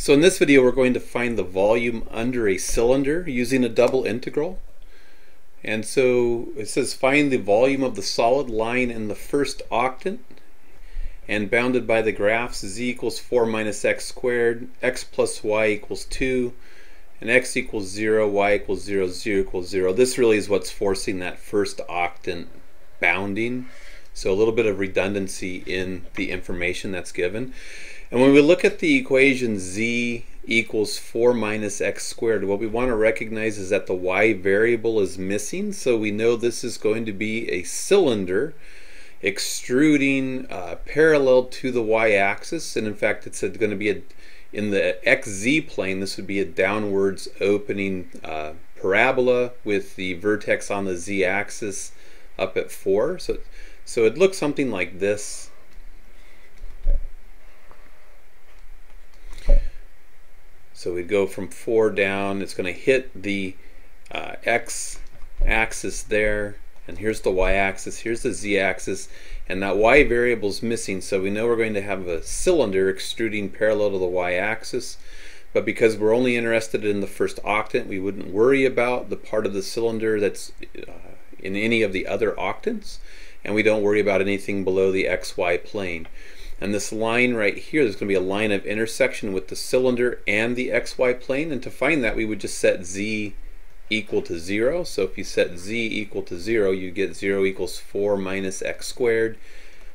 So in this video we're going to find the volume under a cylinder using a double integral. And so it says find the volume of the solid line in the first octant and bounded by the graphs z equals 4 minus x squared, x plus y equals 2, and x equals 0, y equals 0, z equals 0. This really is what's forcing that first octant bounding. So a little bit of redundancy in the information that's given. And when we look at the equation z equals 4 minus x squared, what we want to recognize is that the y variable is missing. So we know this is going to be a cylinder extruding uh, parallel to the y-axis. And in fact, it's going to be a, in the xz plane, this would be a downwards opening uh, parabola with the vertex on the z-axis up at 4. So, so it looks something like this. So we go from 4 down. It's going to hit the uh, x axis there. And here's the y-axis. Here's the z-axis. And that y variable is missing. So we know we're going to have a cylinder extruding parallel to the y-axis. But because we're only interested in the first octant, we wouldn't worry about the part of the cylinder that's uh, in any of the other octants. And we don't worry about anything below the xy plane. And this line right here, there's going to be a line of intersection with the cylinder and the xy plane. And to find that, we would just set z equal to 0. So if you set z equal to 0, you get 0 equals 4 minus x squared,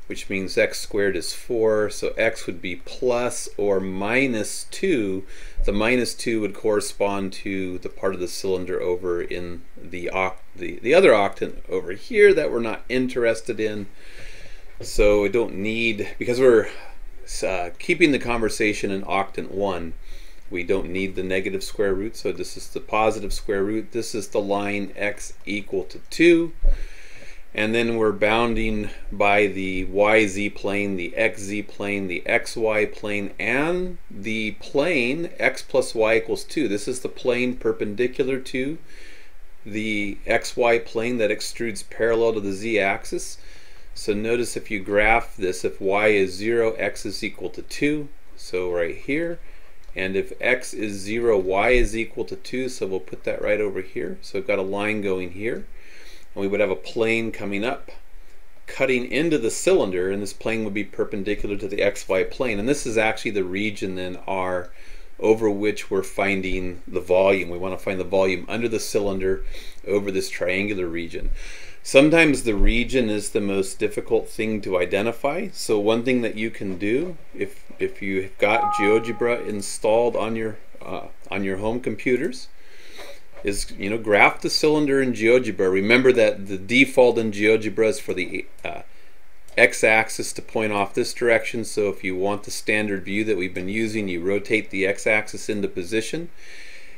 which means x squared is 4. So x would be plus or minus 2. The minus 2 would correspond to the part of the cylinder over in the, the, the other octant over here that we're not interested in. So we don't need, because we're uh, keeping the conversation in octant 1, we don't need the negative square root. So this is the positive square root. This is the line x equal to 2. And then we're bounding by the yz plane, the xz plane, the xy plane, and the plane x plus y equals 2. This is the plane perpendicular to the xy plane that extrudes parallel to the z-axis. So notice if you graph this, if y is 0, x is equal to 2. So right here. And if x is 0, y is equal to 2. So we'll put that right over here. So we've got a line going here. And we would have a plane coming up, cutting into the cylinder. And this plane would be perpendicular to the xy plane. And this is actually the region then R over which we're finding the volume. We want to find the volume under the cylinder over this triangular region. Sometimes the region is the most difficult thing to identify. So one thing that you can do, if if you've got GeoGebra installed on your uh, on your home computers, is you know graph the cylinder in GeoGebra. Remember that the default in GeoGebra is for the uh, x-axis to point off this direction. So if you want the standard view that we've been using, you rotate the x-axis into position.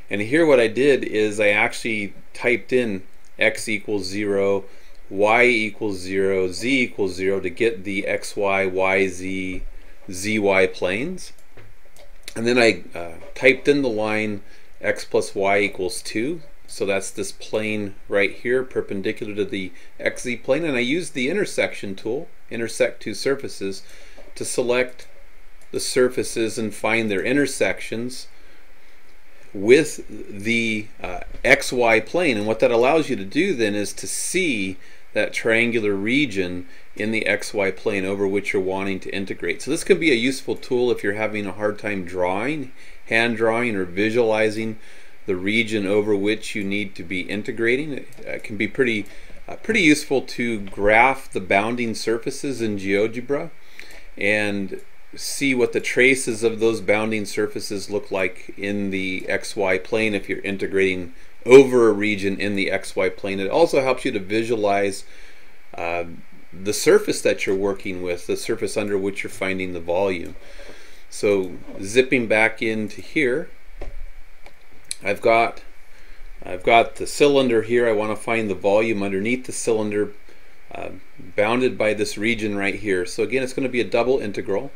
And here what I did is I actually typed in x equals 0, y equals 0, z equals 0 to get the xy, yz, zy planes. And then I uh, typed in the line x plus y equals 2. So that's this plane right here, perpendicular to the xz plane. And I used the intersection tool, intersect two surfaces, to select the surfaces and find their intersections with the uh, xy plane. And what that allows you to do then is to see that triangular region in the xy plane over which you're wanting to integrate. So this can be a useful tool if you're having a hard time drawing, hand drawing, or visualizing the region over which you need to be integrating. It uh, can be pretty, uh, pretty useful to graph the bounding surfaces in GeoGebra and see what the traces of those bounding surfaces look like in the xy plane if you're integrating over a region in the xy plane. It also helps you to visualize uh, the surface that you're working with, the surface under which you're finding the volume. So zipping back into here, I've got I've got the cylinder here. I want to find the volume underneath the cylinder uh, bounded by this region right here. So again, it's going to be a double integral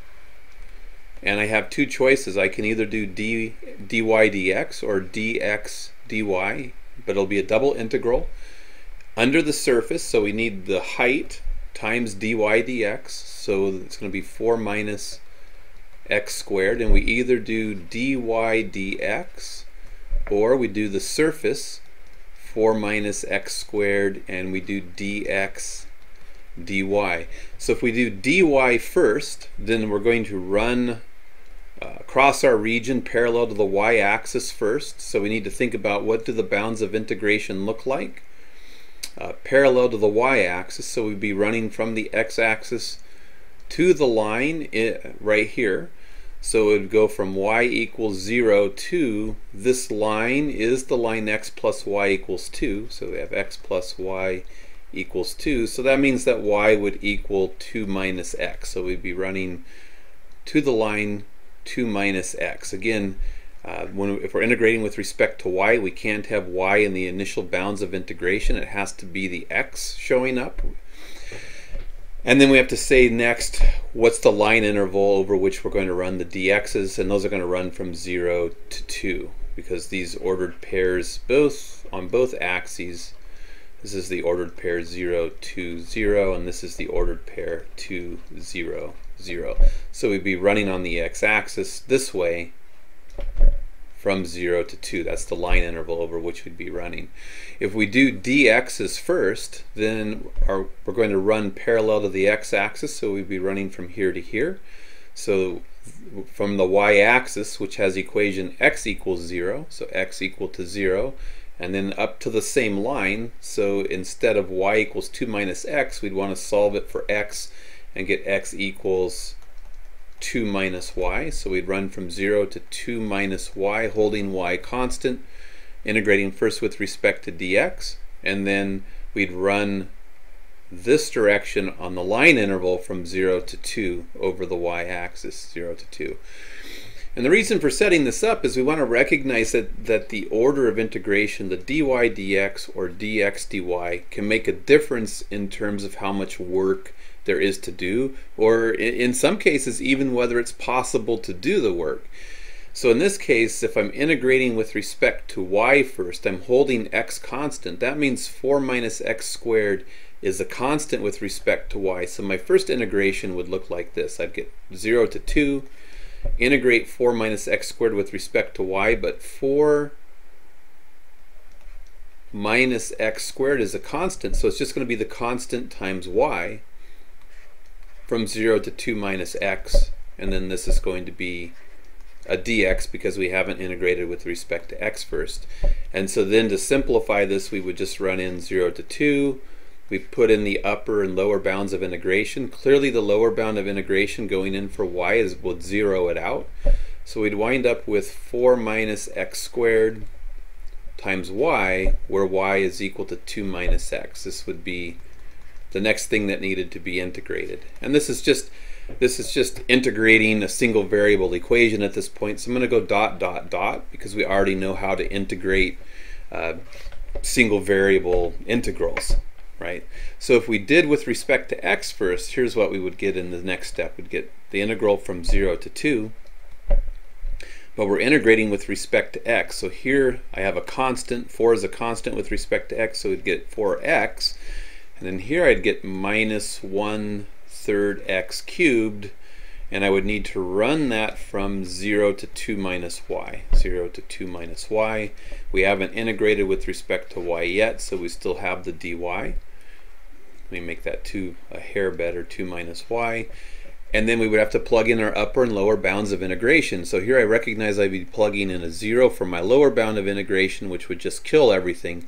and I have two choices. I can either do d, dy dx or dx dy, but it'll be a double integral under the surface, so we need the height times dy dx, so it's going to be 4 minus x squared. And we either do dy dx or we do the surface 4 minus x squared and we do dx dy. So if we do dy first, then we're going to run uh, across our region parallel to the y-axis first. So we need to think about what do the bounds of integration look like. Uh, parallel to the y-axis, so we'd be running from the x-axis to the line right here. So it would go from y equals 0 to this line is the line x plus y equals 2. So we have x plus y equals 2. So that means that y would equal 2 minus x. So we'd be running to the line 2 minus x. Again, uh, when if we're integrating with respect to y, we can't have y in the initial bounds of integration. It has to be the x showing up. And then we have to say next, what's the line interval over which we're going to run the dx's, and those are going to run from 0 to 2, because these ordered pairs both on both axes, this is the ordered pair 0, 2, 0, and this is the ordered pair 2, 0, 0. So we'd be running on the x-axis this way, from 0 to 2. That's the line interval over which we'd be running. If we do dx's first, then our, we're going to run parallel to the x-axis, so we'd be running from here to here. So from the y-axis, which has equation x equals 0, so x equal to 0, and then up to the same line, so instead of y equals 2 minus x, we'd want to solve it for x and get x equals 2 minus y. So we'd run from 0 to 2 minus y, holding y constant, integrating first with respect to dx, and then we'd run this direction on the line interval from 0 to 2 over the y-axis, 0 to 2. And the reason for setting this up is we want to recognize that, that the order of integration, the dy dx or dx dy, can make a difference in terms of how much work there is to do, or in some cases, even whether it's possible to do the work. So in this case, if I'm integrating with respect to y first, I'm holding x constant. That means 4 minus x squared is a constant with respect to y. So my first integration would look like this. I'd get 0 to 2, integrate 4 minus x squared with respect to y, but 4 minus x squared is a constant, so it's just going to be the constant times y from 0 to 2 minus x, and then this is going to be a dx because we haven't integrated with respect to x first. And so then to simplify this, we would just run in 0 to 2. We put in the upper and lower bounds of integration. Clearly the lower bound of integration going in for y is would zero it out. So we'd wind up with 4 minus x squared times y, where y is equal to 2 minus x. This would be the next thing that needed to be integrated. And this is just this is just integrating a single variable equation at this point. So I'm going to go dot dot dot because we already know how to integrate uh, single variable integrals, right? So if we did with respect to x first, here's what we would get in the next step. We'd get the integral from 0 to 2, but we're integrating with respect to x. So here I have a constant, 4 is a constant with respect to x, so we'd get 4x. And then here I'd get minus 1 third x cubed, and I would need to run that from 0 to 2 minus y. 0 to 2 minus y. We haven't integrated with respect to y yet, so we still have the dy. Let me make that 2 a hair better, 2 minus y. And then we would have to plug in our upper and lower bounds of integration. So here I recognize I'd be plugging in a 0 for my lower bound of integration, which would just kill everything.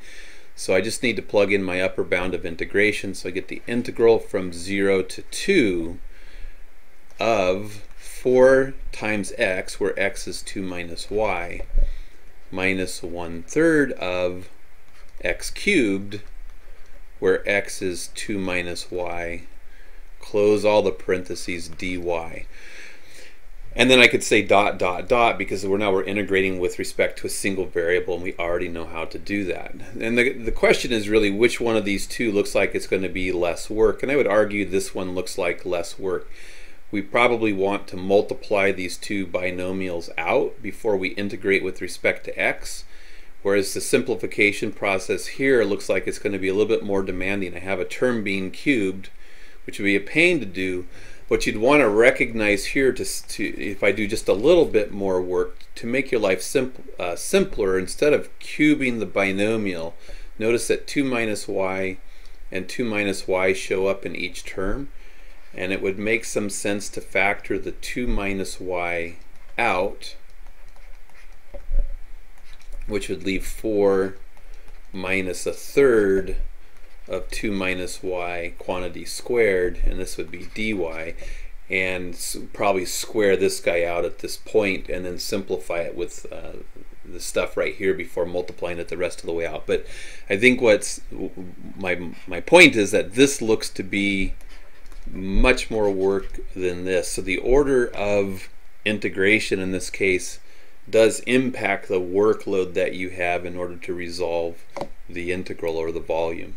So I just need to plug in my upper bound of integration. So I get the integral from 0 to 2 of 4 times x, where x is 2 minus y, minus 1 third of x cubed, where x is 2 minus y, close all the parentheses dy. And then I could say dot, dot, dot, because we're now we're integrating with respect to a single variable, and we already know how to do that. And the, the question is really which one of these two looks like it's going to be less work. And I would argue this one looks like less work. We probably want to multiply these two binomials out before we integrate with respect to x. Whereas the simplification process here looks like it's going to be a little bit more demanding. I have a term being cubed, which would be a pain to do, but you'd want to recognize here to, to if I do just a little bit more work to make your life uh, simpler instead of cubing the binomial notice that 2 minus y and 2 minus y show up in each term and it would make some sense to factor the 2 minus y out which would leave 4 minus a third of 2 minus y quantity squared, and this would be dy, and probably square this guy out at this point and then simplify it with uh, the stuff right here before multiplying it the rest of the way out. But I think what's my, my point is that this looks to be much more work than this. So the order of integration in this case does impact the workload that you have in order to resolve the integral or the volume.